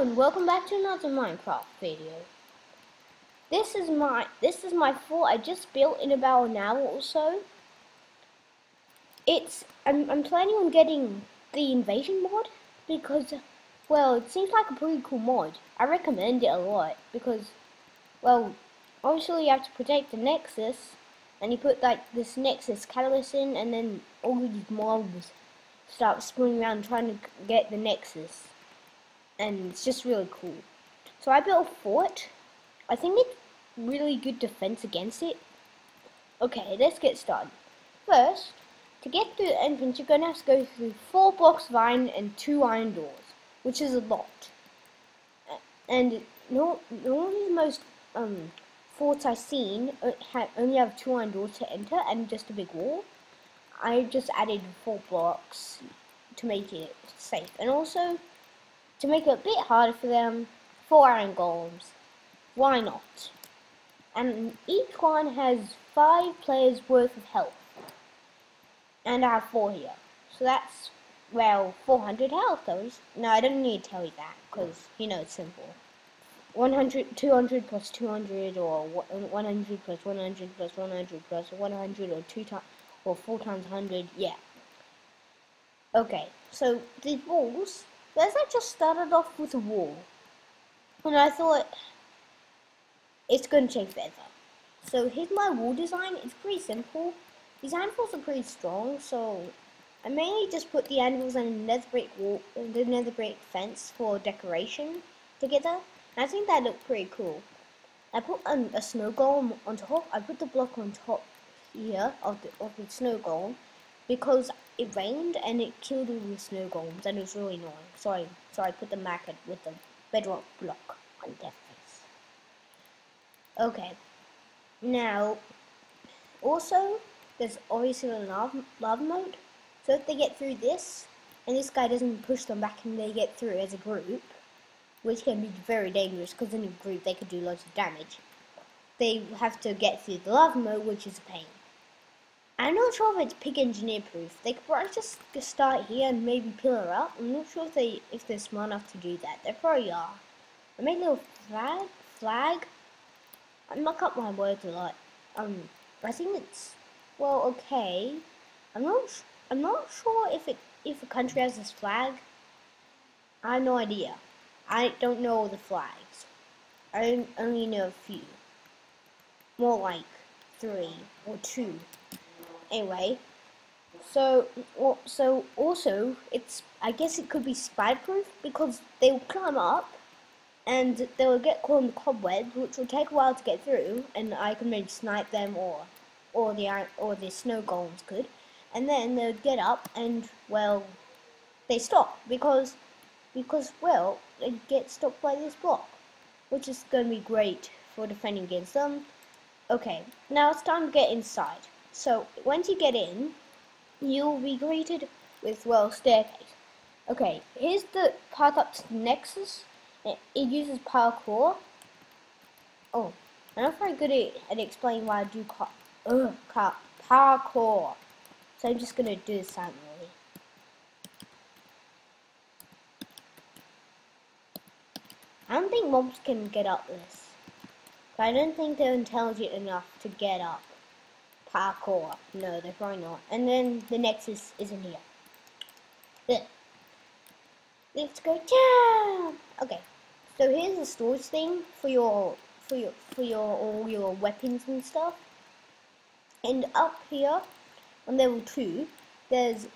and welcome back to another Minecraft video. This is my this is my fort I just built in about an hour or so. It's I'm I'm planning on getting the invasion mod because well it seems like a pretty cool mod. I recommend it a lot because well obviously you have to protect the Nexus and you put like this Nexus catalyst in and then all these mobs start spinning around trying to get the Nexus and it's just really cool. So I built a fort. I think it's really good defense against it. Okay, let's get started. First, to get through the entrance, you're going to have to go through four blocks of iron and two iron doors, which is a lot. And normally the most um, forts I've seen uh, only have two iron doors to enter and just a big wall. I just added four blocks to make it safe. And also, to make it a bit harder for them, four iron golems. Why not? And each one has five players worth of health. And I have four here. So that's, well, 400 health those. No, I don't need to tell you that, because, you know, it's simple. 100, 200 plus 200, or 100 plus 100 plus 100 plus 100, or 2 times, or 4 times 100, yeah. Okay, so these walls Guess I just started off with a wall. And I thought, it's going to change better. So here's my wall design. It's pretty simple. These anvils are pretty strong, so I mainly just put the anvils and the nether brick wall, the nether brick fence for decoration together. And I think that looked pretty cool. I put um, a snow golem on top. I put the block on top here of the, of the snow golem because it rained and it killed all the snow golems and it was really annoying. Sorry, sorry, I put the magnet with the bedrock block on their face. Okay, now, also, there's obviously a lava, lava mode, so if they get through this, and this guy doesn't push them back and they get through as a group, which can be very dangerous because in a group they could do lots of damage, they have to get through the lava mode, which is a pain. I'm not sure if it's pig engineer proof. They could probably just start here and maybe pillar up. I'm not sure if they if they're smart enough to do that. They probably are. I made a little flag flag. I muck up my words a lot. Um I think it's well okay. I'm not I'm not sure if it if a country has this flag. I have no idea. I don't know the flags. I only know a few. More like three or two anyway, so so also it's I guess it could be spy proof because they will climb up and they will get caught in the cobwebs, which will take a while to get through, and I can maybe snipe them or or the or the snow golems could, and then they would get up and well, they stop because because well they get stopped by this block, which is going to be great for defending against them. Okay, now it's time to get inside. So once you get in, you'll be greeted with, well, staircase. Okay, here's the path up to the Nexus. It, it uses parkour. Oh, I'm not very good at, at explaining why I do car, ugh, car, parkour. So I'm just gonna do this silently. I don't think mobs can get up this. I don't think they're intelligent enough to get up parkour. No, they're probably not. And then the Nexus is in here. Let's go down. Okay, so here's the storage thing for your for your for your all your weapons and stuff. And up here on level two, there's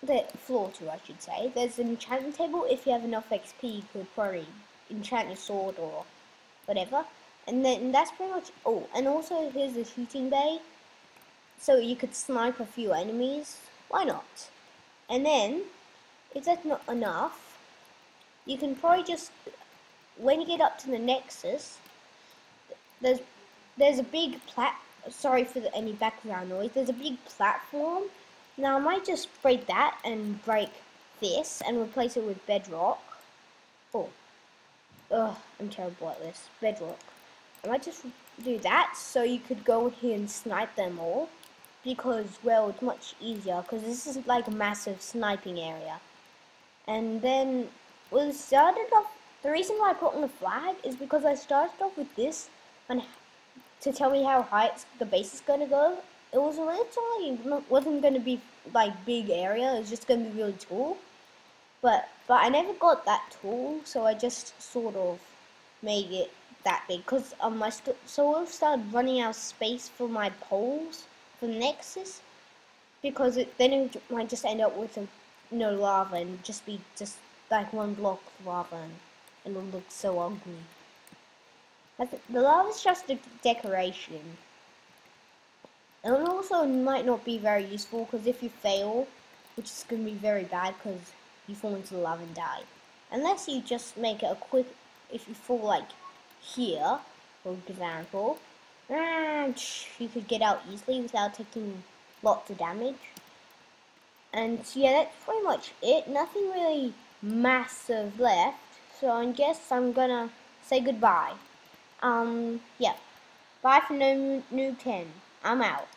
the floor two, I should say. There's an enchantment table. If you have enough XP, you could probably enchant your sword or whatever. And then that's pretty much all. And also here's the shooting bay so you could snipe a few enemies. Why not? And then, if that's not enough, you can probably just, when you get up to the Nexus, there's there's a big plat. Sorry for the, any background noise. There's a big platform. Now I might just break that and break this and replace it with bedrock. Oh, ugh, I'm terrible at this. Bedrock. I might just do that so you could go here and snipe them all because, well, it's much easier because this is like a massive sniping area. And then we started off the reason why I put on the flag is because I started off with this and to tell me how high the base is going to go. It was originally wasn't going to be like big area. It was just going to be really tall. But but I never got that tall, so I just sort of made it that big because um I sort of started running out of space for my poles for Nexus because it, then it might just end up with a, no lava and just be just like one block of lava and, and it look so ugly. The lava is just a decoration. And it also might not be very useful because if you fail, which is going to be very bad because you fall into the lava and die. Unless you just make it a quick, if you fall like here, for example, and you could get out easily without taking lots of damage. And yeah, that's pretty much it. Nothing really massive left. So I guess I'm gonna say goodbye. Um, yeah. Bye for no Noob 10. I'm out.